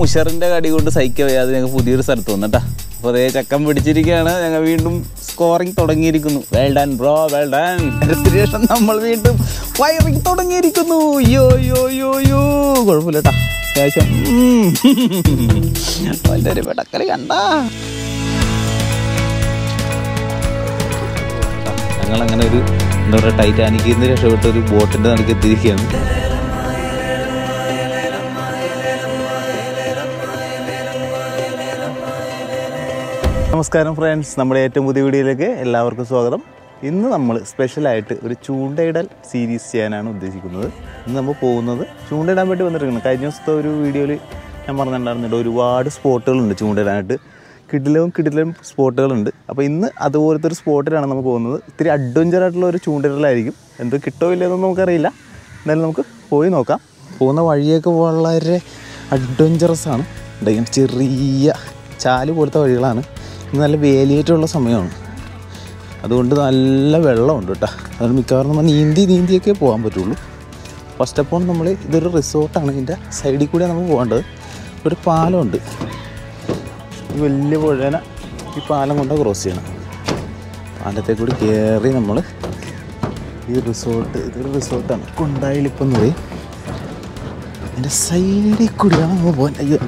മുഷറിന്റെ കടി കൊണ്ട് സഹിക്കാൻ വയ്യാതെ ഞങ്ങൾ പുതിയൊരു സ്ഥലത്ത് വന്നിട്ടാ. അപ്പോൾ അതേ ചക്കം പിടിച്ചിരിക്കുകയാണ്. ഞങ്ങൾ വീണ്ടും സ്കോറിങ് തുടങ്ങിയിരിക്കുന്നു. Well done bro well done ശേഷം നമ്മൾ വീണ്ടും വയറിങ് തുടങ്ങിയിരിക്കുന്നു. യോ യോ യോ യോ കുഴപ്പമില്ല കേട്ടാ അത്യാവശ്യം. വലിയൊരു വെടക്കൽ കണ്ട. ഞങ്ങൾ അങ്ങനെ ഒരു എന്താ പറയുക ടൈറ്റാനിക്കിൽ നിന്ന് രക്ഷപ്പെട്ട ഒരു ബോട്ടിന്റെ നടുക്ക് നമസ്കാരം ഫ്രണ്ട്സ് നമ്മുടെ ഏറ്റവും പുതിയ വീഡിയോയിലേക്ക് എല്ലാവർക്കും സ്വാഗതം. ഇന്ന് നമ്മൾ സ്പെഷ്യലായിട്ട് ഒരു ചൂണ്ടയിടൽ സീരീസ് ചെയ്യാനാണ് ഉദ്ദേശിക്കുന്നത്. ഇന്ന് നമ്മൾ പോകുന്നത് ചൂണ്ടയിടാൻ വേണ്ടി വന്നിരിക്കുന്നത് കഴിഞ്ഞ ദിവസത്തെ ഒരു വീഡിയോയിൽ ഞാൻ പറഞ്ഞിട്ടുണ്ടായിരുന്നില്ല. ഒരുപാട് സ്പോട്ടുകളുണ്ട് ചൂണ്ടയിടാനായിട്ട്. കിടിലവും കിടിലും സ്പോട്ടുകളുണ്ട്. അപ്പോൾ ഇന്ന് അതുപോലത്തെ ഒരു സ്പോട്ടിലാണ് നമ്മൾ പോകുന്നത്. ഇത്തിരി അഡ്വഞ്ചർ ആയിട്ടുള്ള ഒരു ചൂണ്ടയിടലായിരിക്കും. എന്ത് കിട്ടോ ഇല്ലയെന്നൊന്നും നമുക്കറിയില്ല. എന്നാലും നമുക്ക് പോയി നോക്കാം. പോകുന്ന വഴിയൊക്കെ വളരെ അഡ്വഞ്ചറസ് ആണ്. ഇങ്ങനെ ചെറിയ ചാൽ പോലത്തെ വഴികളാണ്. നല്ല വേലിയേറ്റമുള്ള സമയമാണ്. അതുകൊണ്ട് നല്ല വെള്ളമുണ്ട് കേട്ടോ. അതുകൊണ്ട് മിക്കവാറും നമ്മൾ നീന്തി നീന്തിയൊക്കെ പോകാൻ പറ്റുള്ളൂ. ഫസ്റ്റ് ഓഫ് ഓൾ നമ്മൾ ഇതൊരു റിസോർട്ടാണ്. ഇതിന്റെ സൈഡിൽ കൂടെ നമ്മൾ പോകേണ്ടത്. ഒരു പാലമുണ്ട്. ഈ വലിയ പുഴേന ഈ പാലം കൊണ്ട് ക്രോസ് ചെയ്യണം. പാലത്തെ കൂടി കയറി നമ്മൾ ഈ റിസോർട്ട് ഇതൊരു റിസോർട്ടാണ് കൊണ്ടായിലിപ്പം പറയും. അതിന്റെ സൈഡിൽ കൂടിയാണ് നമ്മൾ പോകാൻ അയ്യോ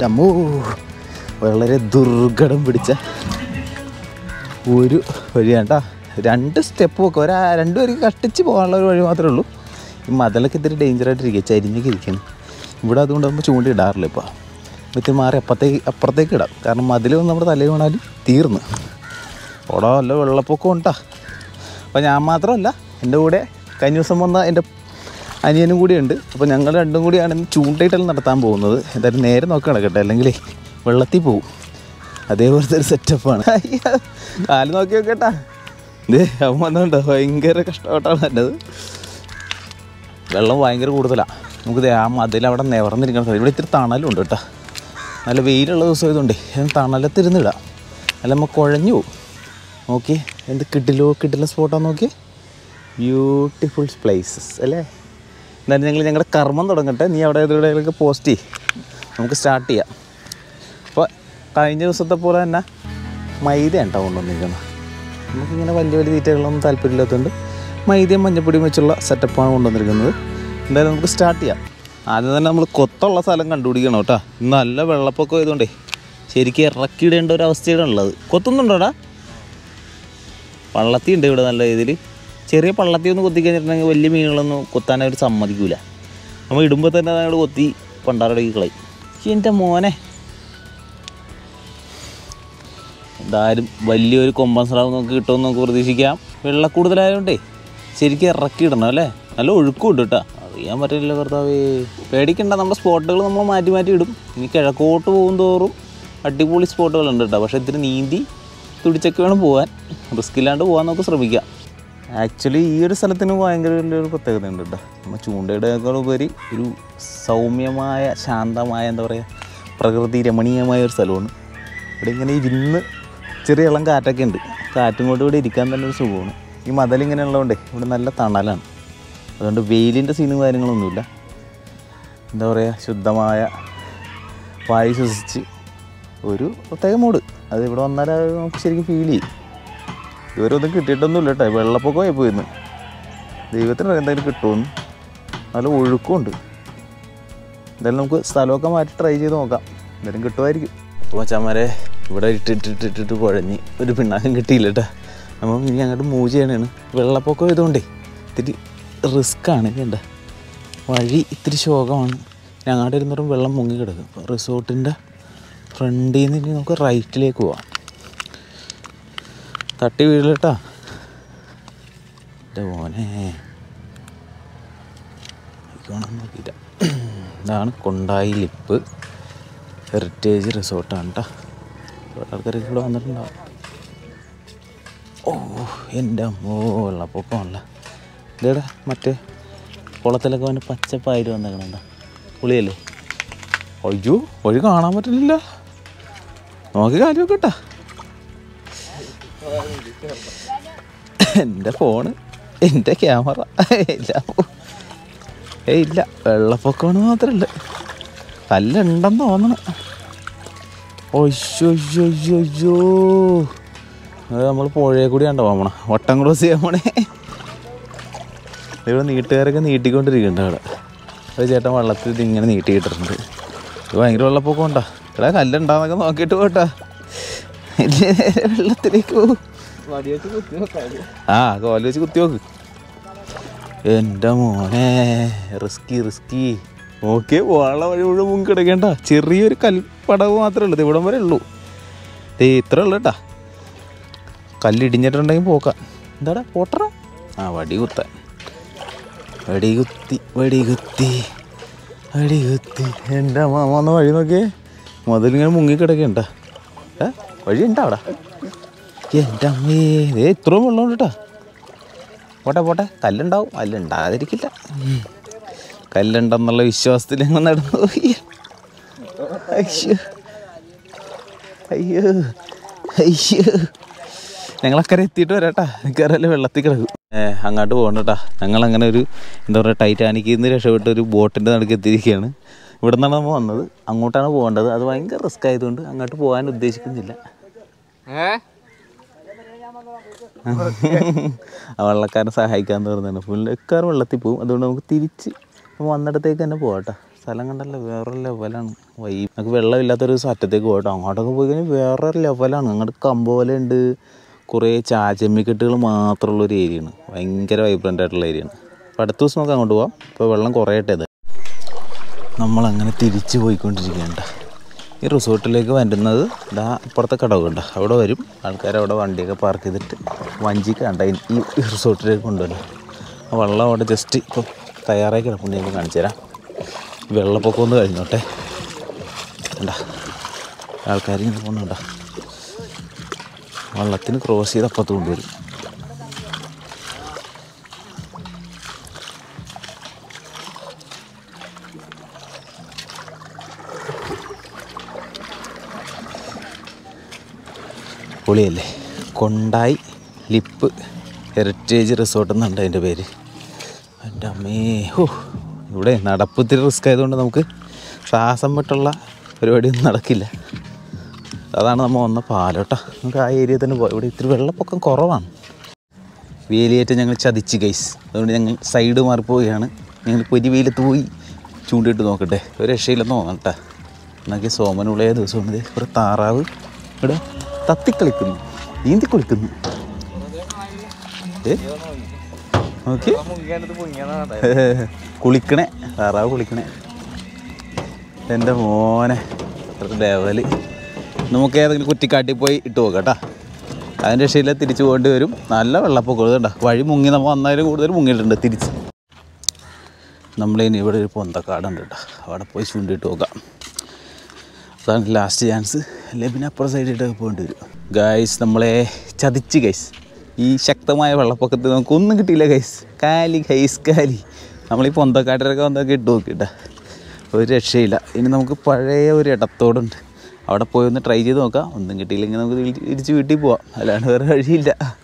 വളരെ ദുർഘടം പിടിച്ച ഒരു വഴി ട്ടാ. രണ്ട് സ്റ്റെപ്പ് ഒക്കെ ഒരാ രണ്ടുപേർക്ക് കഷ്ടിച്ച് പോകാനുള്ള ഒരു വഴി മാത്രമേ ഉള്ളൂ. ഈ മതിലൊക്കെ ഇത്തിരി ഡേഞ്ചറായിട്ടിരിക്കുക ചരിഞ്ഞൊക്കെ ഇരിക്കണം ഇവിടെ അതുകൊണ്ട് നമ്മൾ ചൂണ്ടിയിടാറില്ല ഇപ്പോൾ ഇത്തിരി മാറി അപ്പുറത്തേക്ക് അപ്പുറത്തേക്ക് ഇടാം. കാരണം മതിൽ നമ്മുടെ തലയിൽ വേണാൽ തീർന്നു. അവിടെ വല്ല വെള്ളപ്പൊക്കം ഉണ്ടാ. അപ്പോൾ ഞാൻ മാത്രമല്ല എന്റെ കൂടെ കഴിഞ്ഞ ദിവസം വന്ന എന്റെ അനിയനും കൂടിയുണ്ട് അപ്പോൾ ഞങ്ങൾ രണ്ടും കൂടിയാണ് ചൂണ്ടയിട്ടൽ നടത്താൻ പോകുന്നത്. എന്തായാലും നേരെ നോക്കി നടക്കട്ടെ അല്ലെങ്കിൽ വെള്ളത്തിൽ പോവും. അതേപോലത്തെ ഒരു സെറ്റപ്പാണ് കാൽ നോക്കി നോക്കട്ടാ. ഇതേ അവൻ വന്നുണ്ടോ ഭയങ്കര കഷ്ടപ്പെട്ടാണ് എന്റെത് വെള്ളം ഭയങ്കര കൂടുതലാണ് നമുക്ക് ആ മതിൽ അവിടെ നിവർന്നിരിക്കണം സ്ഥലം ഇവിടെ ഇത്തിരി തണലുണ്ട് കേട്ടോ. നല്ല വെയിലുള്ള ദിവസം ആയതുകൊണ്ടേ തണലത്തിരുന്നിടാം. അല്ല നമ്മൾ കുഴഞ്ഞു പോകും നോക്കി എന്ത് കിട്ടിലോ കിട്ടില്ല സ്പോട്ടാന്ന് നോക്കി. ബ്യൂട്ടിഫുൾ പ്ലേസസ് അല്ലേ? എന്നാലും ഞങ്ങൾ ഞങ്ങളുടെ കർമ്മം തുടങ്ങട്ടെ. നീ അവിടെ ഇതിലൂടെ പോസ്റ്റ് ചെയ്യും. നമുക്ക് സ്റ്റാർട്ട് ചെയ്യാം. കഴിഞ്ഞ ദിവസത്തെ പോലെ തന്നെ മൈദയാണ് കേട്ടോ കൊണ്ടുവന്നിരിക്കുന്നത്. നമുക്കിങ്ങനെ വലിയ വലിയ തീറ്റകളൊന്നും താല്പര്യമില്ലാത്തതുകൊണ്ട് മൈദയും മഞ്ഞപ്പൊടിയും വെച്ചുള്ള സെറ്റപ്പാണ് കൊണ്ടുവന്നിരിക്കുന്നത്. എന്തായാലും നമുക്ക് സ്റ്റാർട്ട് ചെയ്യാം. ആദ്യം തന്നെ നമ്മൾ കൊത്തുള്ള സ്ഥലം കണ്ടുപിടിക്കണം കേട്ടോ. നല്ല വെള്ളപ്പൊക്കം ആയതുകൊണ്ടേ ശരിക്കും ഇറക്കിയിടേണ്ട ഒരു അവസ്ഥയാണ് ഉള്ളത് കൊത്തുന്നുണ്ടോടാ പള്ളത്തി ഉണ്ട് ഇവിടെ നല്ല രീതിയിൽ. ചെറിയ പള്ളത്തി ഒന്ന് കൊത്തി കഴിഞ്ഞിട്ടുണ്ടെങ്കിൽ വലിയ മീനുകളൊന്നും കൊത്താനായിട്ട് സമ്മതിക്കില്ല സമ്മതിക്കൂല. നമ്മൾ ഇടുമ്പോൾ തന്നെ അതങ്ങോട്ട് കൊത്തി പണ്ടാറടക്കി കളയും. എന്റെ മോനെ. എന്തായാലും വലിയൊരു കൊമ്പൻ സ്രാവ് നമുക്ക് കിട്ടുമെന്ന് നമുക്ക് പ്രതീക്ഷിക്കാം. വെള്ളക്കൂടുതലായതുകൊണ്ടേ ശരിക്കും ഇറക്കിയിടണം അല്ലേ? നല്ല ഒഴുക്കും ഉണ്ട് കേട്ടോ. അറിയാൻ പറ്റില്ല കർത്താവേ. പേടിക്കണ്ട നമ്മുടെ സ്പോട്ടുകൾ നമ്മൾ മാറ്റി മാറ്റി ഇടും. ഇനി കിഴക്കോട്ട് പോകും തോറും അടിപൊളി സ്പോട്ടുകളുണ്ട് കേട്ടോ. പക്ഷേ ഇത്തിരി നീന്തി തുടിച്ചൊക്കെ വേണം പോകാൻ. റിസ്ക് ഇല്ലാണ്ട് പോകാൻ നമുക്ക് ശ്രമിക്കാം. ആക്ച്വലി ഈ ഒരു സ്ഥലത്തിന് ഭയങ്കര വലിയൊരു പ്രത്യേകത ഉണ്ട് കേട്ടോ. നമ്മൾ ചൂണ്ടയുടെക്കാൾ ഉപരി ഒരു സൗമ്യമായ ശാന്തമായ എന്താ പറയുക പ്രകൃതി രമണീയമായ ഒരു സ്ഥലമാണ്. ഇവിടെ ഇങ്ങനെ ഇരുന്ന് ചെറിയ ഇളം കാറ്റൊക്കെ ഉണ്ട്. കാറ്റും കൊണ്ട് ഇവിടെ ഇരിക്കാൻ തന്നെ ഒരു സുഖമാണ്. ഈ മതൽ ഇങ്ങനെ ഉള്ളതുകൊണ്ട് ഇവിടെ നല്ല തണലാണ്. അതുകൊണ്ട് വെയിലിന്റെ സീനും കാര്യങ്ങളൊന്നുമില്ല. എന്താ പറയുക ശുദ്ധമായ വായു ശ്വസിച്ച് ഒരു പ്രത്യേക മൂട് അത് ഇവിടെ വന്നാൽ നമുക്ക് ശരിക്കും ഫീൽ ചെയ്യും. ഇതുവരെ ഒന്നും കിട്ടിയിട്ടൊന്നുമില്ല കേട്ടോ. വെള്ളപ്പൊക്കമായി പോയിരുന്നു ദൈവത്തിന് എന്തായാലും കിട്ടുമെന്ന്. നല്ല ഒഴുക്കുമുണ്ട്. എന്തായാലും നമുക്ക് സ്ഥലമൊക്കെ മാറ്റി ട്രൈ ചെയ്ത് നോക്കാം. എന്തായാലും കിട്ടുമായിരിക്കും. മച്ചാമാരെ ഇവിടെ ഇട്ടിട്ടിട്ടിട്ടിട്ട് കുഴഞ്ഞ് ഒരു പിണ്ണാക്കം കിട്ടിയില്ല കേട്ടോ. അപ്പം ഇനി അങ്ങോട്ട് മൂവ് ചെയ്യണേണ്. വെള്ളപ്പൊക്കം ആയതുകൊണ്ടേ ഇത്തിരി റിസ്ക്കാണ് കണ്ട വഴി ഇത്തിരി ശോകമാണ്. ഞങ്ങളുടെ ഇരുന്നോറും വെള്ളം മുങ്ങി കിടക്കും. റിസോർട്ടിന്റെ ഫ്രണ്ടിൽ നിന്ന് ഇനി നമുക്ക് റൈറ്റിലേക്ക് പോവാം. തട്ടി വീഴില്ലട്ടാ എന്റെ മോനെ. ഇതാണ് കൊണ്ടായി ലിപ്പ്. ഹെറിറ്റേജ് റിസോർട്ടാണ് കേട്ടോ. ഒരുപാട് ആൾക്കാരൊക്കെ ഇവിടെ വന്നിട്ടുണ്ടാവും. ഓ എന്റെ അമ്മോ വെള്ളപ്പൊക്കമല്ല ഇതേടാ മറ്റേ കുളത്തിലൊക്കെ വന്ന് പച്ചപ്പായിട്ട് വന്നേക്കണണ്ട? പുളിയല്ലേ? അയ്യോ വഴി കാണാൻ പറ്റില്ല നോക്കി കാര്യം കേട്ടാ എന്റെ ഫോണ് എന്റെ ക്യാമറ. എല്ലാം ഏയ് ഇല്ല. വെള്ളപ്പൊക്കമാണ് മാത്രമല്ല. കല്ലുണ്ടെന്ന് തോന്നണം. ഒയ്യോ അത് നമ്മൾ പുഴയെ കൂടി കണ്ടോ? പോകണം വട്ടം ക്രോസ് ചെയ്യാൻ പോണേ. ഇവിടെ നീട്ടുകാരൊക്കെ നീട്ടിക്കൊണ്ടിരിക്കുന്നുണ്ട് അവിടെ. ഒരു ചേട്ടൻ വള്ളത്തിൽ ഇത് ഇങ്ങനെ നീട്ടിയിട്ടിട്ടുണ്ട്. ഇത് ഭയങ്കര വെള്ളപ്പൊക്കം ഉണ്ടാ? ഇവിടെ കല്ലുണ്ടാന്നൊക്കെ നോക്കിയിട്ട് പോട്ടാ. വെള്ളത്തിലേക്ക് പോകും ആ കോല വെച്ച് കുത്തി നോക്ക് എന്റെ മോനെ റിസ്കി റിസ്കി. ഓക്കെ വള വഴി മുഴുവൻ മുങ്ങി കിടക്കേണ്ട ചെറിയൊരു കൽപ്പടവ് മാത്രമേ ഉള്ളൂ. ഇവിടം വരെ ഉള്ളൂ. ദേ ഇത്ര ഉള്ളു കേട്ടാ കല്ലിടിഞ്ഞിട്ടുണ്ടെങ്കിൽ പോക്കാം. എന്താടാ പോട്ടറ? ആ വടി കുത്താൻ വടി കുത്തി വടി കുത്തി വടി കുത്തി എന്റെ മാമ വന്ന വഴി നോക്കിയേ? മുതലിങ്ങനെ മുങ്ങി കിടക്കണ്ട ഏ വഴി ഉണ്ടോ അവിടെ? എന്റെ അമ്മേ ഏ ഇത്രയും വെള്ളം കേട്ടോ പോട്ടെ പോട്ടെ. കല്ലുണ്ടാവും. കല്ലുണ്ടാകാതിരിക്കില്ല ഉം. കല്ലുണ്ടെന്നുള്ള വിശ്വാസത്തിൽ ഞങ്ങൾ നടന്നു പോയി. അയ്യോ. അയ്യോ. അയ്യോ. ഞങ്ങളക്കരെ എത്തിയിട്ട് വരാട്ടാ. എനിക്കറിയാലോ വെള്ളത്തിൽ കിടക്കും. അങ്ങോട്ട് പോകണ്ടട്ടാ. ഞങ്ങൾ അങ്ങനെ ഒരു എന്താ പറയുക ടൈറ്റാനിക്കിൽ നിന്ന് രക്ഷപ്പെട്ട ഒരു ബോട്ടിന്റെ നടുക്ക് എത്തിയിരിക്കുകയാണ്. ഇവിടെ നിന്നാണ് നമ്മൾ വന്നത്. അങ്ങോട്ടാണ് പോകേണ്ടത്. അത് ഭയങ്കര റിസ്ക് ആയതുകൊണ്ട് അങ്ങോട്ട് പോകാൻ ഉദ്ദേശിക്കുന്നില്ല. ആ വള്ളക്കാരനെ സഹായിക്കാന്ന് പറഞ്ഞാണ്. പുള്ളിക്കാർ വെള്ളത്തിൽ പോകും അതുകൊണ്ട് നമുക്ക് തിരിച്ച് വന്നിടത്തേക്ക് തന്നെ പോകട്ടെ സ്ഥലം കണ്ടല്ലോ വേറെ ലെവലാണ് വൈ നമുക്ക് വെള്ളമില്ലാത്തൊരു സറ്റത്തേക്ക് പോകട്ടോ അങ്ങോട്ടൊക്കെ പോയി കഴിഞ്ഞാൽ വേറെ ലെവലാണ് അങ്ങോട്ട് കമ്പോല ഉണ്ട് കുറേ ചാച്ചമ്മിക്കെട്ടുകൾ മാത്രമുള്ള ഒരു ഏരിയയാണ് ഭയങ്കര വൈബ്രന്റ് ആയിട്ടുള്ള ഏരിയയാണ് അപ്പോൾ അടുത്ത ദിവസം നമുക്ക് അങ്ങോട്ട് പോകാം ഇപ്പോൾ വെള്ളം കുറയട്ടെ ഇത്. നമ്മളങ്ങനെ തിരിച്ച് പോയിക്കൊണ്ടിരിക്കുകയാണ് ഈ റിസോർട്ടിലേക്ക് വരുന്നത് ഇതാ അപ്പുറത്തെ കടവ് കണ്ട? അവിടെ വരും. ആൾക്കാർ അവിടെ വണ്ടിയൊക്കെ പാർക്ക് ചെയ്തിട്ട് വഞ്ചിക്ക് ഈ റിസോർട്ടിലേക്ക് കൊണ്ടുവരും. വെള്ളം അവിടെ ജസ്റ്റ് ഇപ്പം തയ്യാറായി കിടപ്പുണ്ട് ഞാൻ കാണിച്ചു തരാം. വെള്ളപ്പൊക്കം ഒന്ന് കഴിഞ്ഞോട്ടെ. കണ്ട? ആൾക്കാർ ഇങ്ങനെ പോകുന്നുണ്ട വള്ളത്തിന് ക്രോസ് ചെയ്ത് അപ്പുറത്ത് കൊണ്ടുവരും. പൊളിയല്ലേ? കൊണ്ടായി ലിപ്പ് ഹെറിറ്റേജ് റിസോർട്ട് എന്നുണ്ട് അതിന്റെ പേര്. അമ്മേ ഹോ ഇവിടെ നടപ്പ് ഇത്തിരി റിസ്ക് ആയതുകൊണ്ട് നമുക്ക് ശ്വാസം വിട്ടുള്ള പരിപാടിയൊന്നും നടക്കില്ല. അതാണ് നമ്മൾ വന്ന പാലോട്ടാ നമുക്ക് ആ ഏരിയ തന്നെ പോയി ഇവിടെ ഇത്തിരി വെള്ളപ്പൊക്കം കുറവാണ്. വേലിയേറ്റം ഞങ്ങൾ ചതിച്ച് ഗൈസ് അതുകൊണ്ട് ഞങ്ങൾ സൈഡ് മാറി പോവുകയാണ്. ഞങ്ങൾ പൊരി വെയിലത്ത് പോയി ചൂണ്ടിയിട്ട് നോക്കട്ടെ. ഒരു രക്ഷയില്ലെന്ന് തോന്നട്ടെ എന്നൊക്കെ സോമനുള്ളേ ദിവസമാണ് ഇത് ഒരു താറാവ് ഇവിടെ തത്തിക്കളിക്കുന്നു നീന്തി കുളിക്കുന്നു. ഏ? കുളിക്കണേ. താറാവ് കുളിക്കണേ. എന്റെ മോനെ ലെവൽ നമുക്ക് ഏതെങ്കിലും കുറ്റിക്കാട്ടി പോയി ഇട്ട് നോക്കാം കേട്ടോ അതിന്റെ രക്ഷയില്ല തിരിച്ചു പോകേണ്ടി വരും. നല്ല വെള്ളപ്പൊക്കം കൊടുത്തുണ്ട വഴി മുങ്ങി നമ്മൾ വന്നാലും കൂടുതൽ മുങ്ങിയിട്ടുണ്ട് തിരിച്ച്. നമ്മളിനി ഇവിടെ ഒരു പൊന്തക്കാടുണ്ട് കേട്ടോ അവിടെ പോയി ചൂണ്ടിയിട്ട് നോക്കാം. അതാണ് ലാസ്റ്റ് ചാൻസ് അല്ലെങ്കിൽ പിന്നെ അപ്പുറം സൈഡിട്ടൊക്കെ പോകേണ്ടി വരും. ഗൈസ് നമ്മളെ ചതിച്ച് ഗൈസ് ഈ ശക്തമായ വെള്ളപ്പൊക്കത്തിൽ നമുക്കൊന്നും കിട്ടിയില്ല ഗൈസ് കാലി ഗൈസ് കാലി. നമ്മൾ ഈ പൊന്തക്കാട്ടിലൊക്കെ വന്നൊക്കെ ഇട്ട് നോക്കിട്ടാ ഒരു രക്ഷയില്ല. ഇനി നമുക്ക് പഴയ ഒരു ഇടത്തോടുണ്ട്. അവിടെ പോയി ഒന്ന് ട്രൈ ചെയ്ത് നോക്കാം. ഒന്നും കിട്ടിയില്ലെങ്കിൽ നമുക്ക് തിരി- തിരിച്ച് വീട്ടിൽ പോവാം. അല്ലാണ്ട് വേറെ വഴിയില്ല.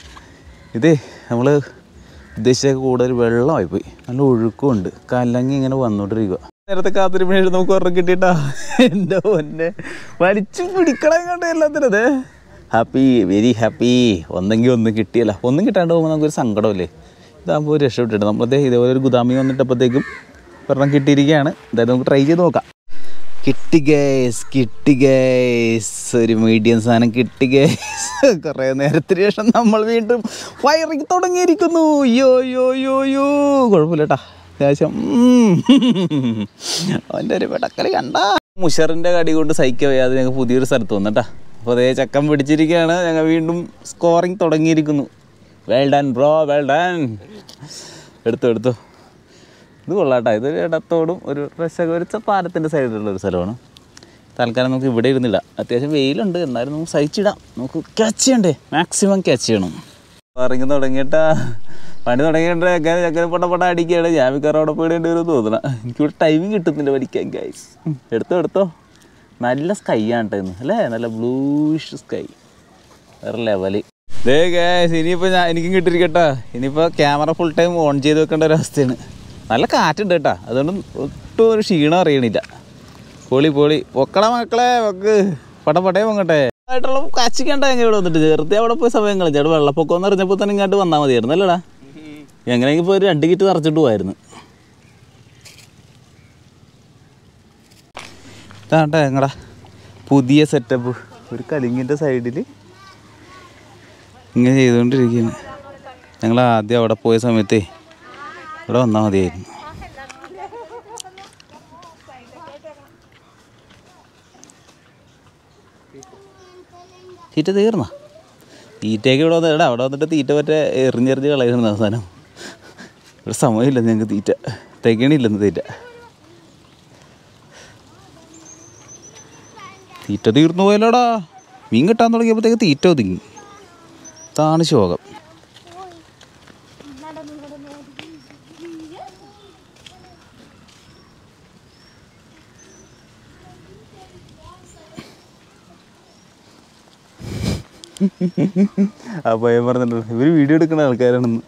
ഇതേ നമ്മൾ ഉദ്ദേശിച്ചൊക്കെ കൂടുതൽ വെള്ളമായി പോയി നല്ല ഒഴുക്കുമുണ്ട്. കലങ്ങി ഇങ്ങനെ വന്നോണ്ടിരിക്കുക നേരത്തെ കാത്തിരിപ്പണി നമുക്ക് ഉറക്കം കിട്ടിയിട്ടാ. എന്റെ പൊന്നെ. വലിച്ചു പിടിക്കണം കണ്ടേ എല്ലാത്തിനത് ഹാപ്പി വെരി ഹാപ്പി. ഒന്നെങ്കിൽ ഒന്നും കിട്ടിയല്ല. ഒന്നും കിട്ടാണ്ട് പോകുമ്പോൾ നമുക്കൊരു സങ്കടമല്ലേ? ഇതാകുമ്പോൾ ഒരു രക്ഷപ്പെട്ടിട്ട് നമ്മളതേ ഇതേപോലെ ഒരു ഗുദാമി വന്നിട്ടപ്പോഴത്തേക്കും ഒരെണ്ണം കിട്ടിയിരിക്കുകയാണ്. അതായത് നമുക്ക് ട്രൈ ചെയ്ത് നോക്കാം. കിട്ടി ഗേസ് കിട്ടി ഗേസ് ഒരു മീഡിയം സാധനം കിട്ടി ഗേസ് കുറേ നേരത്തിന് ശേഷം നമ്മൾ വീണ്ടും വയറിങ് തുടങ്ങിയിരിക്കുന്നു. യോ യോ യോ യോ കുഴപ്പമില്ല കേട്ടാ അത്യാവശ്യം അവന്റെ ഒരു വെടക്കൽ കണ്ട. മുഷറിന്റെ കടി കൊണ്ട് സഹിക്കുക വയ്യാതെ ഞങ്ങൾ പുതിയൊരു സ്ഥലത്ത് വന്നിട്ടാ. അപ്പോൾ അതേ ചക്കം പിടിച്ചിരിക്കുകയാണ്. ഞങ്ങൾ വീണ്ടും സ്കോറിങ് തുടങ്ങിയിരിക്കുന്നു. Well done bro well done എടുത്തു എടുത്തു. ഇത് കൊള്ളാട്ടോ. ഇതൊരു ഇടത്തോടും ഒരു രസകരിച്ച പാലത്തിന്റെ സൈഡിലുള്ള ഒരു സ്ഥലമാണ്. തൽക്കാലം നമുക്ക് ഇവിടെ ഇരുന്നില്ല. അത്യാവശ്യം വെയിലുണ്ട്. എന്നാലും നമുക്ക് സഹിച്ചിടാം. നമുക്ക് ക്യാച്ച് ചെയ്യണ്ടേ? മാക്സിമം ക്യാച്ച് ചെയ്യണം. ഇറങ്ങി തുടങ്ങിയിട്ടാ. പണി തുടങ്ങിയിട്ട് അങ്ങനെ ചക്കര പൊട്ട പൊട്ട അടിക്കുകയാണ്. ഞാൻ മിക്കവാറും അവിടെ പോയിടേണ്ടി വരും തോന്നണം. എനിക്കിവിടെ ടൈമിങ് കിട്ടുന്നില്ല പഠിക്കാൻ ഗൈസ് എടുത്തോ എടുത്തോ. നല്ല സ്കൈ ആണ് അല്ലേ? നല്ല ബ്ലൂഷ് സ്കൈ വേറെ ലെവൽ ദേ ഇനിയിപ്പോൾ ഞാൻ എനിക്കും കിട്ടിരിക്കട്ടോ ഇനിയിപ്പോൾ ക്യാമറ ഫുൾ ടൈം ഓൺ ചെയ്ത് വെക്കേണ്ട ഒരു അവസ്ഥയാണ്. നല്ല കാറ്റുണ്ട് കേട്ടാ. അതുകൊണ്ട് ഒട്ടും ഒരു ക്ഷീണം അറിയണില്ല. പൊളി പൊളി. പൊക്കട മക്കളെ വക്ക് പടം പടേ പൊങ്ങട്ടെ. ആയിട്ടുള്ള കച്ചിക്കണ്ട ഞങ്ങൾ ഇവിടെ വന്നിട്ട്. ചേർത്തി അവിടെ പോയി സമയം കളഞ്ഞു. അവിടെ വെള്ളപ്പൊക്കം എന്ന് അറിഞ്ഞപ്പോൾ തന്നെ ഇങ്ങോട്ട് വന്നാൽ മതിയായിരുന്നു അല്ലടാ? എങ്ങനെയെങ്കിൽ ഇപ്പോൾ ഒരു രണ്ട് കിറ്റ് നിറച്ചിട്ട് പോയായിരുന്നു ഇതാട്ടെ ഞങ്ങളുടെ പുതിയ സെറ്റപ്പ് ഒരു കലിങ്ങിന്റെ സൈഡിൽ ഇങ്ങനെ ചെയ്തുകൊണ്ടിരിക്കുകയാണ് ഞങ്ങൾ ആദ്യം അവിടെ പോയ സമയത്തേ ഇവിടെ വന്നാൽ മതിയായിരുന്നു. തീറ്റ തീർന്ന? തീറ്റയൊക്കെ ഇവിടെ വന്ന് എടാ അവിടെ വന്നിട്ട് തീറ്റ പറ്റേ എറിഞ്ഞെറിഞ്ഞ് കളയുന്ന അവസാനം. ഇവിടെ സമയമില്ല ഞങ്ങൾക്ക് തീറ്റ. തികണില്ലെന്ന് തീറ്റ. തീറ്റ തീർന്നു പോയല്ലോടാ. മീൻ കിട്ടാൻ തുടങ്ങിയപ്പോഴത്തേക്ക് തീറ്റ ഒതുങ്ങി. ഇതാണ് ശോകം. ആ ഞാൻ പറഞ്ഞിട്ടുണ്ട് ഇവർ വീഡിയോ എടുക്കുന്ന ആൾക്കാരാണെന്ന്.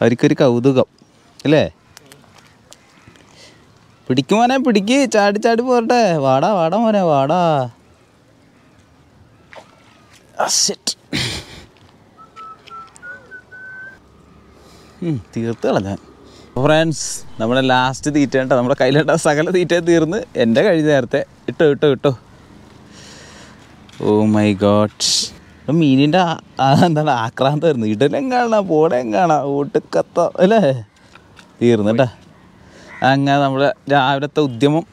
അവർക്കൊരു കൗതുകം അല്ലേ? പിടിക്കുമോനെ പിടിക്ക്. ചാടി ചാടി പോരട്ടെ. വാടാ വാടാ മോനെ വാടാ. തീർത്ത് കളഞ്ഞാൻ ഫ്രണ്ട്സ് നമ്മുടെ ലാസ്റ്റ് തീറ്റ കേട്ടോ നമ്മുടെ കയ്യിലിട്ട സകല തീറ്റ തീർന്ന്. എന്റെ കഴിഞ്ഞ നേരത്തെ. ഇട്ടോ ഇട്ടോ ഇട്ടോ. ഓ മൈ ഗോഡ് മീനിന്റെ എന്താണ് ആക്രാന്തമായിരുന്നു. ഇടലും കാണാം പോടേം കാണാം. ഒട്ടുക്കത്ത അല്ലേ? തീർന്നു കേട്ടാ അങ്ങനെ നമ്മുടെ രാവിലത്തെ ഉദ്യമം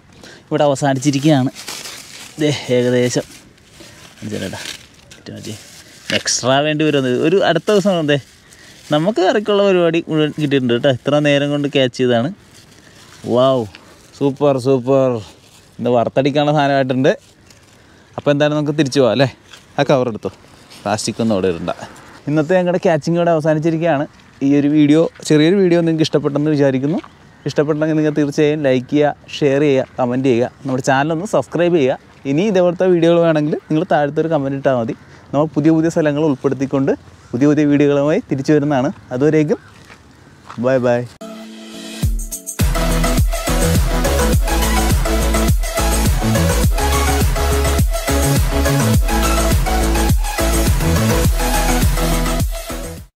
ഇവിടെ അവസാനിച്ചിരിക്കുകയാണ്. ദേ ഏകദേശം. ചേട്ടാ മതി. എക്സ്ട്രാ വേണ്ടി വരുന്നത് ഒരു അടുത്ത ദിവസം എന്തേ? നമുക്ക് കറിക്കുള്ള പരിപാടി മുഴുവൻ കിട്ടിയിട്ടുണ്ട് കേട്ടോ. ഇത്ര നേരം കൊണ്ട് ക്യാച്ച് ചെയ്തതാണ്. വാവ് സൂപ്പർ സൂപ്പർ ഇന്ന് വറുത്തടിക്കാനുള്ള സാധനമായിട്ടുണ്ട്. അപ്പോൾ എന്തായാലും നമുക്ക് തിരിച്ചു പോവാം അല്ലേ? ആ കവർ എടുത്തോ. പ്ലാസ്റ്റിക് ഒന്നും അവിടെ ഇടണ്ട. ഇന്നത്തെ ഞങ്ങളുടെ ക്യാച്ചിങ് ഇവിടെ അവസാനിച്ചിരിക്കുകയാണ്. ഈ ഒരു വീഡിയോ ചെറിയൊരു വീഡിയോ നിങ്ങൾക്ക് ഇഷ്ടപ്പെട്ടെന്ന് വിചാരിക്കുന്നു. ഇഷ്ടപ്പെട്ടെങ്കിൽ നിങ്ങൾ തീർച്ചയായും ലൈക്ക് ചെയ്യുക ഷെയർ ചെയ്യുക കമന്റ് ചെയ്യുക. നമ്മുടെ ചാനലൊന്ന് സബ്സ്ക്രൈബ് ചെയ്യുക. ഇനി ഇതേപോലത്തെ വീഡിയോകൾ വേണമെങ്കിൽ നിങ്ങൾ താഴത്തെ ഒരു കമന്റ് ഇട്ടാൽ മതി. നമ്മൾ പുതിയ പുതിയ സ്ഥലങ്ങൾ ഉൾപ്പെടുത്തിക്കൊണ്ട് പുതിയ പുതിയ വീഡിയോകളുമായി തിരിച്ചു വരുന്നതാണ്. അതുവരേക്കും ബൈ ബൈ